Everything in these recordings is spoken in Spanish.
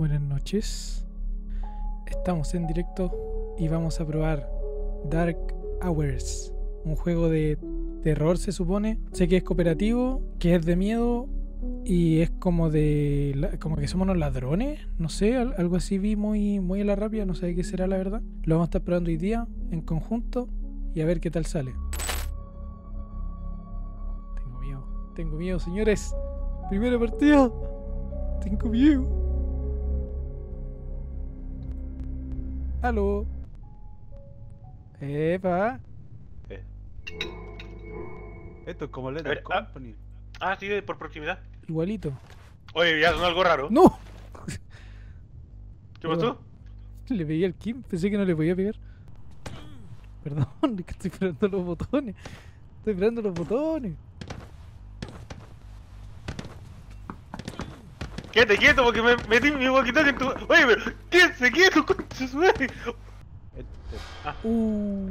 Buenas noches. Estamos en directo y vamos a probar Dark Hours, un juego de terror se supone. Sé que es cooperativo, que es de miedo y es como de como que somos unos ladrones, no sé, al- algo así vi muy muy a la rápida, no sé qué será la verdad. Lo vamos a estar probando hoy día en conjunto y a ver qué tal sale. Tengo miedo, tengo miedo, señores. Primera partida. Tengo miedo. Aló. Epa. Eh. Esto es como Letter ah. Company. Ah, sí, por proximidad. Igualito. Oye, ya sonó algo raro. ¡No! ¿Qué pasó? Le pegué al Kim, pensé que no le podía pegar. Perdón, es que estoy esperando los botones. Estoy esperando los botones. Quédate quieto porque me metí mi walkie en tu. Oye, pero. Quédate quieto, concha su madre. Este. Uh,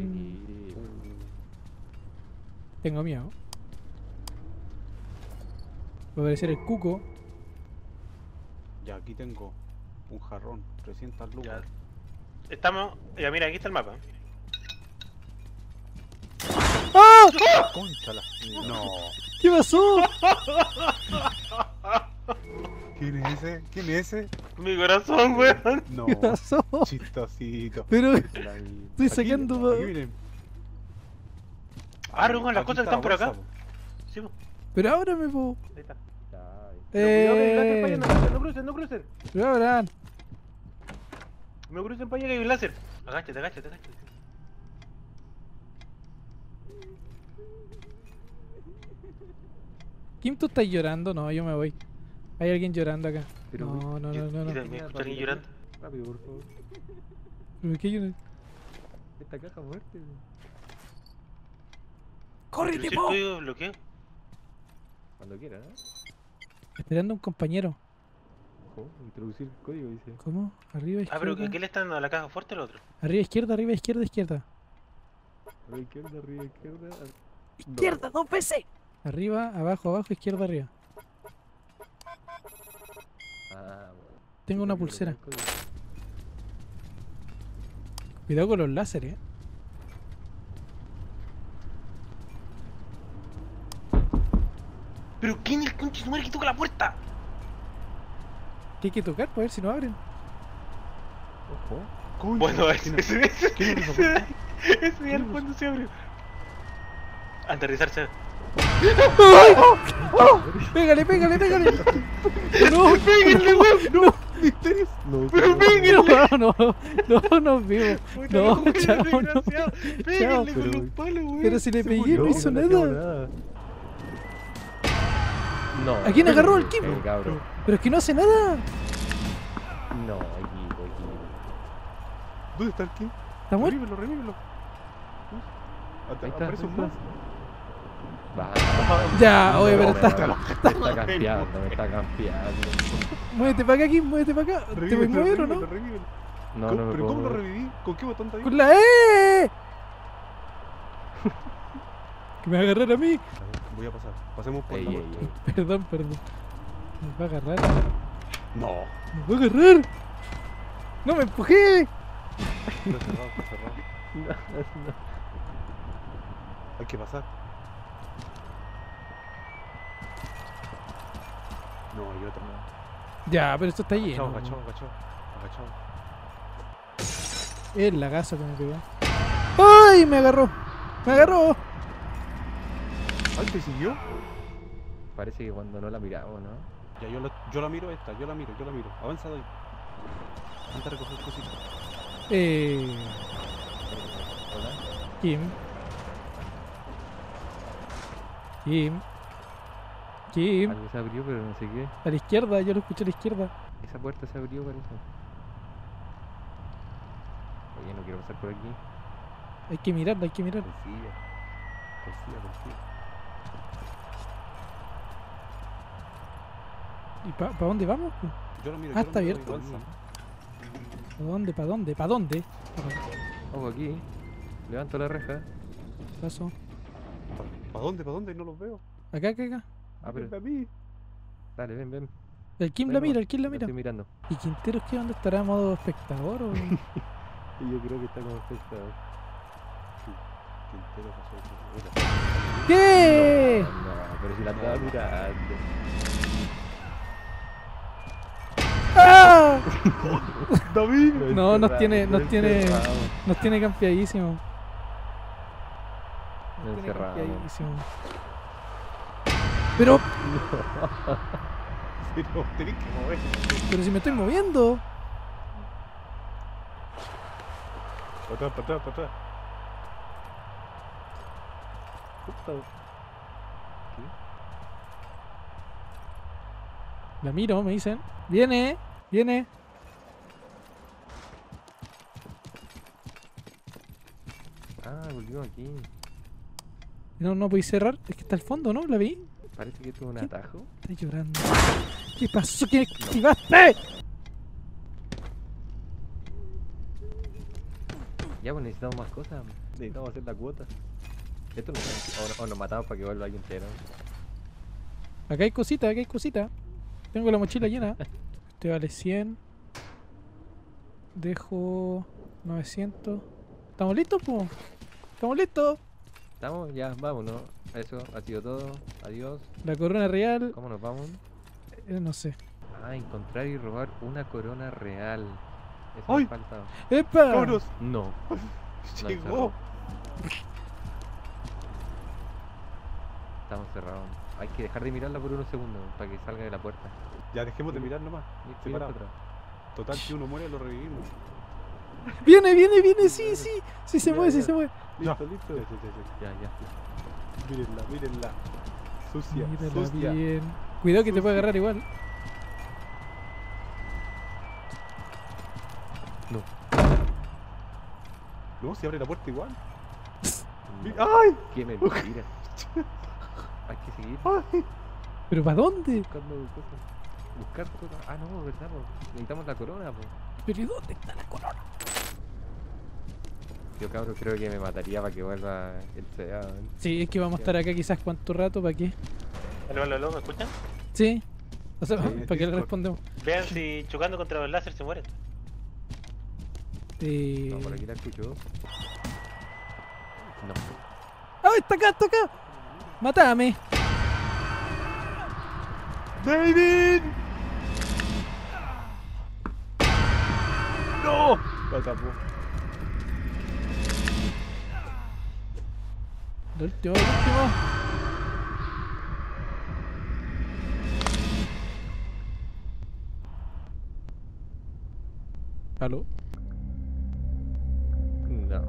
tengo miedo. Va a aparecer el cuco. Ya, aquí tengo un jarrón, 300 lucas. Estamos. Ya, mira, aquí está el mapa. ¡Ah! Cónchala. No. ¿Qué pasó? ¿Quién es ese? ¿Quién es ese? Mi corazón, weón. No. ¿Qué pasó? Chistosito. Pero La. Estoy Aquí, sacando- Aquí miren. Ah, las cosas está están por acá. Sí, po. pero ahora me puedo. Ahí está. Eh, No crucen, no crucen. pero ahora. No crucen para allá que hay un láser. Agáchate, agáchate, agáchate. Kim, tú estás llorando. No, yo me voy. Hay alguien llorando acá. Pero, No, no, Yo- no, no. mira, no. me escucho a alguien llorando. Rápido, por favor. ¿Pero qué lloran? Esta caja fuerte. ¡Córrete, ¿El po! circuito de bloqueo? Cuando quiera, ¿eh? Esperando a un compañero. Ojo, introducir el código, dice. ¿Cómo? Arriba, Ah, pero izquierda. ¿qué le están dando a la caja fuerte o al otro? Arriba, izquierda, arriba, izquierda, izquierda. Arriba izquierda, arriba izquierda. ar- Izquierda, dos veces. Arriba, abajo, abajo, izquierda, arriba. Ah, bueno. Tengo una pulsera. Cuidado con los láseres. eh. ¿Pero quién es el su madre que toca la puerta? ¿Qué hay que tocar para ver si no abren? Ojo. Concha, Bueno, ¿quién ese, es- ese, ese, quién es esa ese, puerta? ese ¡Pégale, pégale, pégale! ¡No! ¡Péguenle, weón! ¡No! ¿Misterios? No, ¡Pero no, péguenle! ¡No, no! ¡No, vimos! Puta, No, chao, no. Péguenle con pero- los palos, weón. Pero si le pegué, no hizo nada. No. ¿A quién agarró al Kim? El cabro. Pero es que no hace nada. No, aquí, aquí. ¿Dónde está el Kim? ¿Está muerto? Revívelo, revívelo. Aparece un más. Ya, oye, pero está. me está campeando, me está campeando. Muévete para acá, Kim, muévete para acá. ¿Te voy a mover o no? No, ¿Cómo- no me ¿Pero cómo lo reviví? ¿Con qué botón está ahí? ¡Con la E! Que me va a agarrar a mí. Voy a pasar. Pasemos por la. Perdón, perdón. Me va a agarrar. No. Me va a agarrar. ¡No me empujé! Está cerrado, está cerrado. No, no. Hay que pasar. No, hay otro. Ya, pero esto está lleno. Agachado, agachado, agachado. Agachado. El lagazo que me pegó. ¡Ay! Me agarró. Me agarró. ¿Ay, te siguió? Parece que cuando no la miramos, ¿no? Ya, yo la, yo la miro esta, yo la miro, yo la miro. Avanza ahí. Antes de recoger cositas. Eh. Hola. Kim. Kim. Kim. Algo se abrió, pero no sé qué. A la izquierda, yo lo escuché a la izquierda. Esa puerta se abrió, parece. Oye, no quiero pasar por aquí. Hay que mirarla, hay que mirar. ¿Y para dónde vamos? Yo la miro, Ah, yo la está miro, abierto. ¿Para dónde? ¿Para dónde? ¿Para dónde? Ojo aquí. Levanto la reja. Paso. ¿Para dónde? ¿Para dónde? No los veo. Acá, acá, acá. Ah, pero. Ven a mí. Dale, ven, ven. El Kim la Bueno, mira, el Kim la Lo mira. estoy mirando. ¿Y Quinteros qué? ¿Dónde estará? ¿Modo espectador o...? Y yo creo que está como espectador. Quintero pasó. ¿Qué? No, no, pero si la andaba mirando. ¡Ah! No, nos tiene- nos tiene- Nos tiene campeadísimo. Nos tiene campeadísimo. Pero, Pero tenés que mover. pero si me estoy moviendo. Para atrás, para atrás, para atrás. La miro, me dicen. Viene, viene. Ah, volvió aquí. No, no podéis cerrar. Es que está al fondo, ¿no? ¿La vi? Parece que es un ¿Qué? atajo. Está llorando. ¿Qué pasó? ¿Qué activaste? Ya, pues necesitamos más cosas. Necesitamos hacer la cuota. Esto no o, o nos matamos para que vuelva alguien entero. Acá hay cositas, acá hay cositas. Tengo la mochila llena. Este vale 100. Dejo 900. ¿Estamos listos, po? ¿Estamos listos? ¿Estamos? Ya, vámonos. Eso ha sido todo. Adiós. La corona real. ¿Cómo nos vamos? eh, no sé. Ah, encontrar y robar una corona real. Eso ¡Ay! me faltaba. ¡Epa! ¡Cabros! No. Llegó. Estamos cerrados. Hay que dejar de mirarla por unos segundos para que salga de la puerta. Ya dejemos de mirar nomás. Separado. Total, si uno muere, lo revivimos. Viene, viene, viene, sí, sí. Sí se Ya, mueve, sí se mueve. Listo, listo. Ya, ya, ya, Ya, ya. ya. Mírenla, mírenla. Sucia, Mírala sucia. bien. Cuidado que te puede agarrar igual. No. No, si abre la puerta igual. No. ¡Ay! Qué mentira. Hay que seguir ¡Ay! ¿Pero para dónde? buscando cosas. Buscar cosas. Ah, no, verdad, po. Necesitamos la corona, po. ¿Pero y dónde está la corona? Yo cabrón creo que me mataría para que vuelva el CA. weón. Sí, es que vamos a estar acá quizás cuánto rato, ¿para qué? Aló, aló, aló, ¿me escuchan? Sí. O sea, Sí, ¿para qué le respondemos? Vean si chocando contra los láser se mueren. Eh... No, por aquí la escucho. No. ¡Ah, está acá, está acá! ¡Mátame! ¡David! ¡No! La tapó. El último, el último. ¿Aló? No.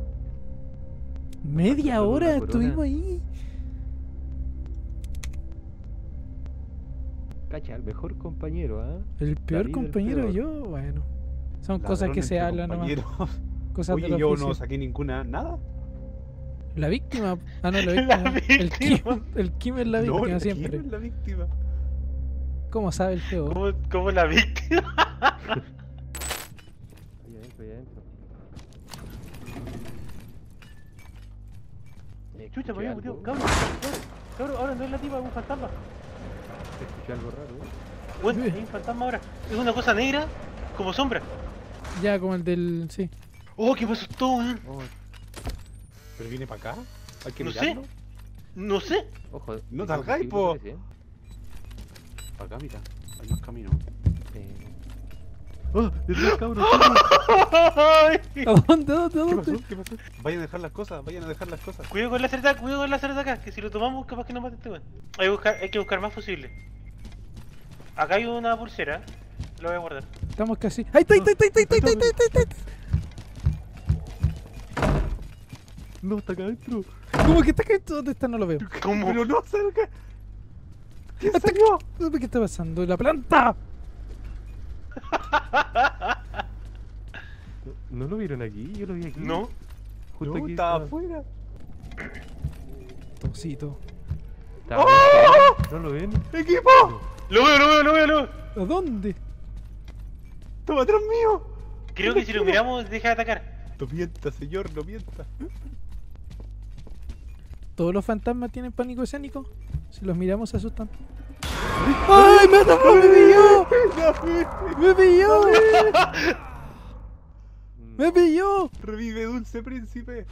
Media hora estuvimos ahí. Cacha, el mejor compañero, ¿ah? El peor el compañero peor. yo, bueno. Son cosas que se hablan nomás. Cosas Oye, del yo oficio. no saqué ninguna. ¿Nada? La víctima. Ah, no, la La víctima. el, Kim, víctima. el Kim es la no, víctima ¿quién siempre. es la víctima? ¿Cómo sabe el feo? ¿Cómo, cómo la víctima? Ahí adentro, ahí adentro. Chucha, me murió. algo. Cabrón, cabrón, cabrón, ahora no es la tipa, es un fantasma. Escuché algo raro. ¿eh? Bueno, hay un fantasma ahora. Es una cosa negra, como sombra. Ya, como el del. Sí. Oh, qué pasó todo, weón. Oh, ¿Pero viene para acá? ¿Hay que No sé. mirarlo? No sé. ojo. No ¿es salgáis, po. ¿eh? Para acá, mira. Hay más camino. Eh... ¡Oh! ¡Detrás, cabrón! Ay. ¿A dónde? ¿A dónde? ¿A ¿Qué pasó? ¿Qué pasó? Vayan a dejar las cosas, vayan a dejar las cosas. Cuidado con la cerda, cuidado con la cerda acá, que si lo tomamos capaz que nos mate este weón. Hay, que buscar, hay que buscar más fusibles. Acá hay una pulsera, lo voy a guardar. Estamos casi. ¡Ahí está, ahí está, ahí está, ahí está, ahí está, ahí está, ¡No, está acá adentro! ¿Cómo que está acá? ¿Dónde está? No lo veo. ¿Cómo? Pero no salga. ¿Qué salió? ¿Qué está pasando? ¡La planta! ¿No lo vieron aquí? Yo lo vi aquí. No. Justo No, aquí. estaba afuera. Tosito. Estaba aquí. ¿No lo ven? ¡Equipo! Lo veo, lo veo, lo veo, lo veo. ¿A dónde? ¡Toma atrás mío! Creo que si lo miramos deja de atacar. No mienta, señor, no mienta. ¿Todos los fantasmas tienen pánico escénico? Si los miramos se asustan. ¡Ay, me atrapó! ¡Me pilló! ¡Me pilló! ¡Me pilló! Revive, dulce príncipe.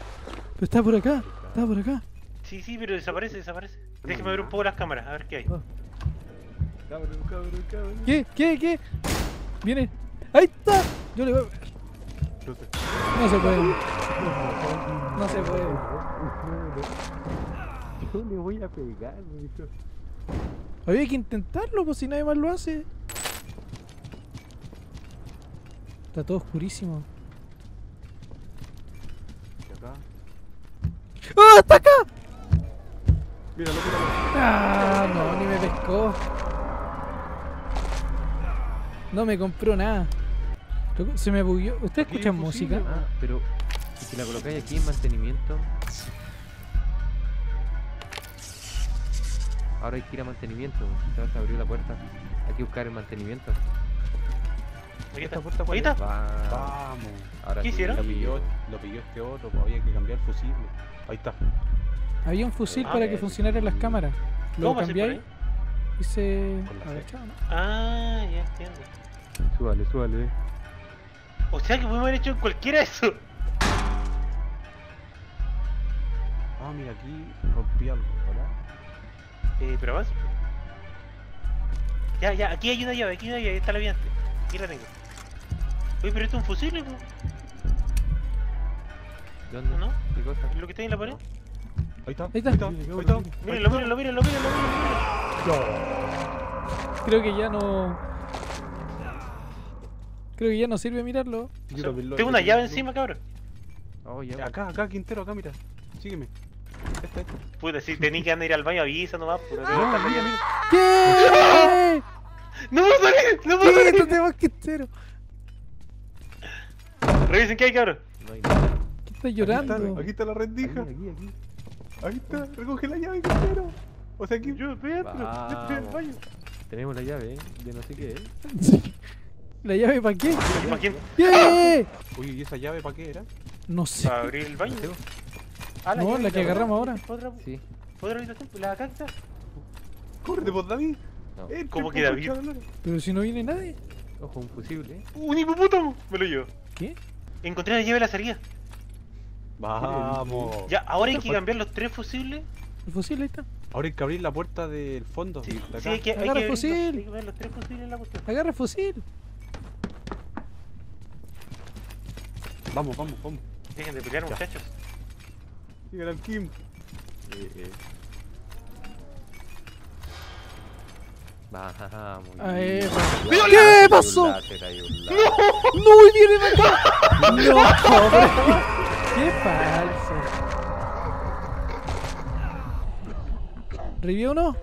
Pero está por acá, está por acá. Sí, sí, pero desaparece, desaparece. Déjame ver un poco las cámaras, a ver qué hay. Cabrón, cabrón, cabrón. ¿Qué? ¿Qué? ¿Qué? Viene. ¡Ahí está! Yo le voy a... No se puede. No se puede. Yo le voy a pegar, mijo. Había que intentarlo, pues si nadie más lo hace. Está todo oscurísimo. Y acá. ¡Ah! ¡Está acá! Míralo, míralo. ¡Ah! No, ni me pescó. No me compró nada. Se me bugueó. ¿Ustedes escuchan es música? Ah, pero ¿y si la colocáis aquí en mantenimiento. Ahora hay que ir a mantenimiento. Se va a abrir la puerta. Hay que buscar el mantenimiento. Aquí ¿Esta está. puerta cuál está. Va. Vamos. Ahora ¿Qué sí, hicieron? Lo pilló, lo pilló este otro, pues había que cambiar el fusible. Ahí está. Había un fusil Ah, para que funcionaran las cámaras. Lo ¿Cómo pasé por cambiáis y se Con la agachaba, ¿no? Ah, ya entiendo. Súbale, súbale. O sea que pudimos haber hecho en cualquiera de eso. Ah, mira, aquí rompí algo, ¿verdad? Eh, pero avanza. Ya, ya, aquí hay una llave, aquí hay una llave, está la viante. Aquí la tengo. Oye, pero esto es un fusible, po. ¿Dónde? ¿No? ¿Qué cosa? ¿Lo que está ahí en la pared? Ahí está, Ahí está. ahí está. Mírenlo, mírenlo, mírenlo, mírenlo. Creo que ya no. Creo que ya no sirve mirarlo. Lo- Tengo una llave encima, cabrón. Oh, ya. Acá, acá, Quintero, acá, mira. Sígueme. Puta, si tenéis que andar ir al baño, avisa nomás. Puta, mira. ¿Qué? ¡No puedo salir! ¡No puedo salir! Quítate más que entero. Revisen qué hay, cabrón. No hay nada. ¿Qué Aquí llorando? está, aquí está la Aquí, rendija. aquí, aquí. Ahí está, recoge la llave, Quintero. O sea, aquí. Yo estoy dentro, Vamos. estoy en el baño. Tenemos la llave, ¿eh? De no sé qué, ¿eh? Sí. ¿La llave para qué? Imagínate, ¿Qué? Oye, ¿y esa llave para qué era? No sé. para abrir el baño. Ah, No, llave la que agarramos ahora. Otra, Sí. otra habitación, la de acá está. Córrete, por David. No. ¿Cómo por que David? la. Pero si no viene nadie. Ojo, un fusible, ¿eh? Un hipopótamo. Me lo llevo. ¿Qué? Encontré la llave de la salida. Vamos. Ya, ahora hay que cambiar los tres fusibles. El fusil ahí está. Ahora hay que abrir la puerta del fondo. Sí, de acá. sí, hay que, hay que Agarra abrir fusil. hay que ver los tres fusibles en la cuestión. Agarra el fusil. Vamos, vamos, vamos. Dejen de pelear, Ya. muchachos. Sigan al Kim. Eh, eh. Vamos. Ahí, va. ¿Qué hay un pasó? láser, un láser. ¡No! ¡Y vienen acá! ¡No! pero- ¡Qué falso! ¿Revivió uno?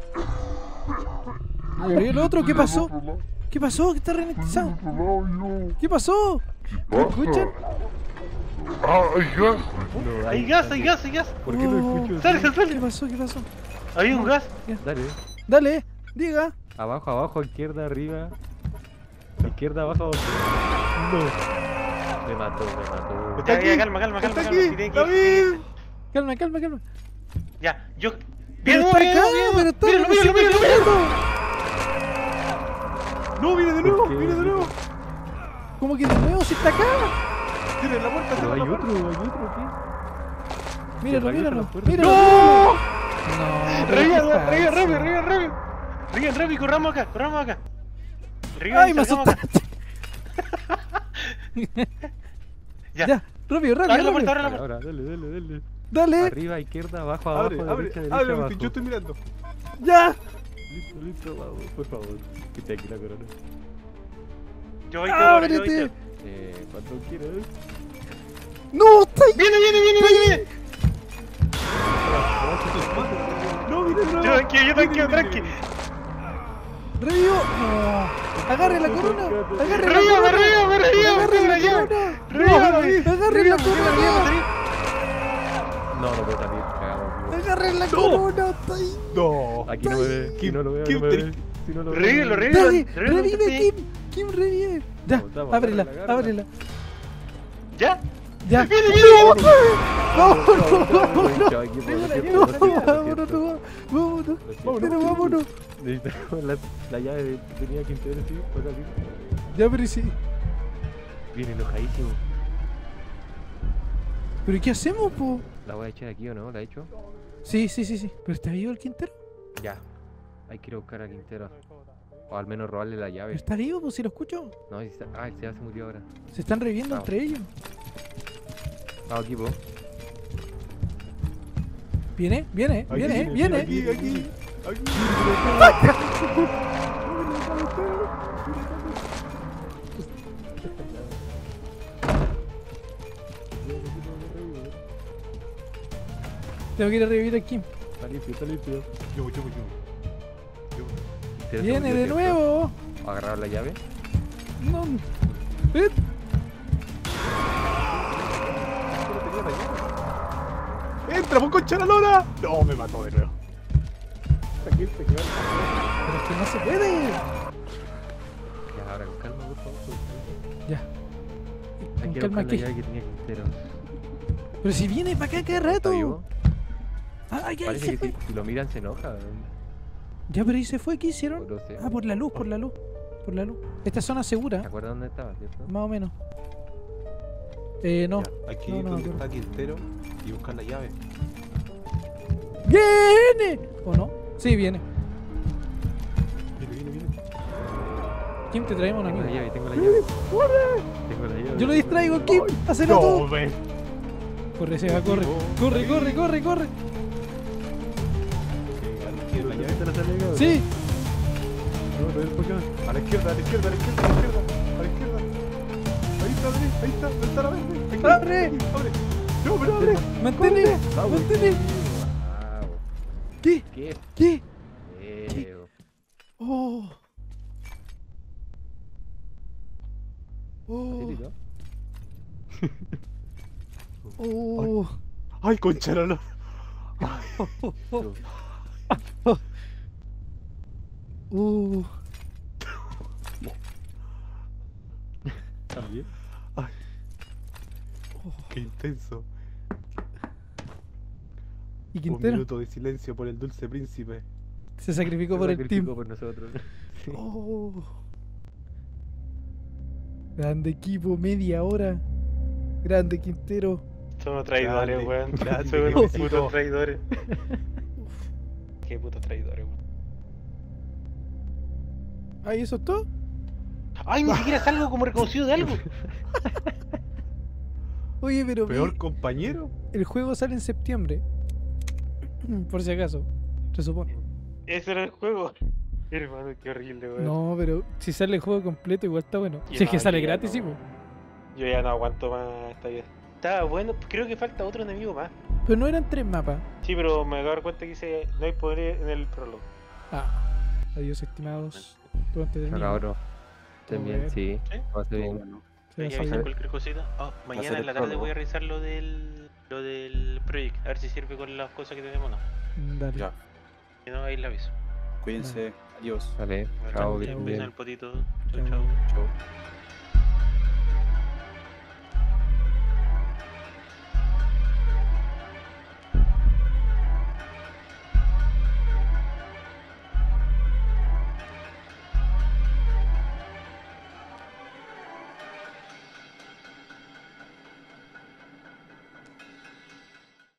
¿Revivió el otro? ¿Qué pasó? ¿Qué pasó? ¿Qué está ralentizado? ¿Qué pasó? ¿Me escuchan? No, Hay gas, hay gas, hay gas. ¿Por qué no escucho? Sale, así? sale, ¿Qué sale. pasó? ¿Qué pasó? Había un gas. Dale. Dale, diga. Abajo, abajo, izquierda, arriba. Izquierda, abajo. No. Me mató, me mató. Está Ya, ya, aquí. calma, calma, calma. Está calma. aquí. David. Calma, calma, calma. Ya, yo. Pero Viene, está acá, pero está míralo, míralo, míralo. No, viene de ¿Por nuevo, viene de nuevo. ¿Cómo que de nuevo si está acá? Cierren la puerta, cierren hay la otro, puerta. hay otro, ¿qué? Míralo, míralo. la puerta. Míralo. ¡No! No, corramos acá, corramos acá. ¡Ay, me asustaste! Ya. Ya, rápido, Abre rápido, la puerta, abre la Ahora, puerta. ahora, dale, dale, dale. Dale, Arriba, izquierda, abajo, abajo, Abre, abre, derecha, derecha, abre, abajo. yo estoy mirando. ya. Listo, listo, vamos, por favor. Quita aquí la corona. Yo voy yo voy Ábrete. Eh, cuando quieras. No, está ahí. Viene, viene, viene, viene, viene. No, nuevo. Yo tranquilo, yo tranquilo, tranqui. No. Agarre la corona. Agarre la corona. arriba, arriba, Agarre arriba, la arriba. corona. Arriba, David. Agarre la corona. No, no puedo salir, cagamos. vivo. Agarre la corona. Está ahí. No. Aquí no me ve, si no lo veo, Si no lo. Revívelo, Revive, revive revive. Kim. Kim revive. Ya, Vamos, vamos, ábrela, ábrela. ¿Ya? Ya. Viene, viene, viene. ¡No! Vámonos, vámonos, vámonos, vámonos, pero vámonos. Necesitamos la, la llave de que tenía Quintero, sí, para salir. Ya, pero ¿y si- Viene enojadísimo. ¿Pero ¿y qué hacemos, po? ¿La voy a echar aquí o no? ¿La he hecho? Sí, sí, sí, sí. ¿Pero está vivo el Quintero? Ya. Hay que ir a buscar a Quintero. O al menos robarle la ¿Pero llave. está vivo, pues si lo escucho? No, si está... Ah, el Seba se murió ahora. Se están reviviendo Vamos. entre ellos. Vamos, equipo. Viene, viene, viene, eh, viene. Aquí, aquí. Tengo que ir a revivir aquí. Está limpio, está limpio. Yo, yo, yo. Viene de ¿cierto? nuevo. ¿Agarrar la llave? No. Eh, ¡Entra, pues concha la lora! No, me mató de nuevo. Aquí. Pero es que no se puede. Ya, ahora con calma, por favor. Ya. Con que calma aquí. que tenía Quintero. Pero si viene para acá cada ¿Está rato. Ah, Parece que si, si lo miran se enoja. Ya, pero ahí se fue. ¿Qué hicieron? Ah, por la luz, por la luz. Por la luz. Esta zona segura, ¿Te acuerdas dónde estaba, cierto? más o menos. Eh, no. Ya, hay que No, ir no, donde no. está Quintero y buscar la llave. ¡Viene! ¿O no? Sí, viene. Viene, viene, viene. Kim, te traemos un Tengo la llave, tengo la llave. Tengo la llave. Yo lo distraigo, Kim. Hacelo No, tú. Corre, Seba, corre. Corre, corre, corre, corre. A la izquierda, a la izquierda, a la izquierda, a la izquierda. A la izquierda. Ahí está, abre, ahí está. ¿Dónde está la verde? Aquí, ¡Abre! aquí, abre. No, pero abre. Mantene. Wow. ¿Qué? ¿Qué? ¿Qué? Oh. Oh. Oh. Ay, Oh. ¿También? Qué intenso. Y Un minuto de silencio por el dulce príncipe. se sacrificó Se por el team. por nosotros. Sí. Oh. Grande equipo, media hora. Grande Quintero. Somos traidores, weón. Somos putos traidores. Qué putos traidores, weón. Ay, ¿eso es todo? Ay, ni siquiera salgo como reconocido de algo. Oye, pero Peor compañero. el juego sale en septiembre. Por si acaso, se supone. Ese era el juego. Hermano, qué horrible, weón. No, pero si sale el juego completo igual está bueno. Si es que sale gratis, no. sí. Yo ya no aguanto más esta vida. Está bueno, creo que falta otro enemigo más. Pero no eran tres mapas. Sí, pero me acabo de dar cuenta que dice no hay poder en el prólogo. Ah. Adiós, estimados. Chao, termino. cabrón. Bien, Joder. sí. ¿Sí? Va a ser bien. Avisar cualquier cosita. Oh, mañana en la el tarde prólogo. voy a revisar lo del lo del proyecto, a ver si sirve con las cosas que tenemos o no. Dale. Ya, Si no, ahí la aviso. cuídense. Adiós. Vale. Chao, bien, beso en bien. el potito. Chao. Chao, chao. Chau.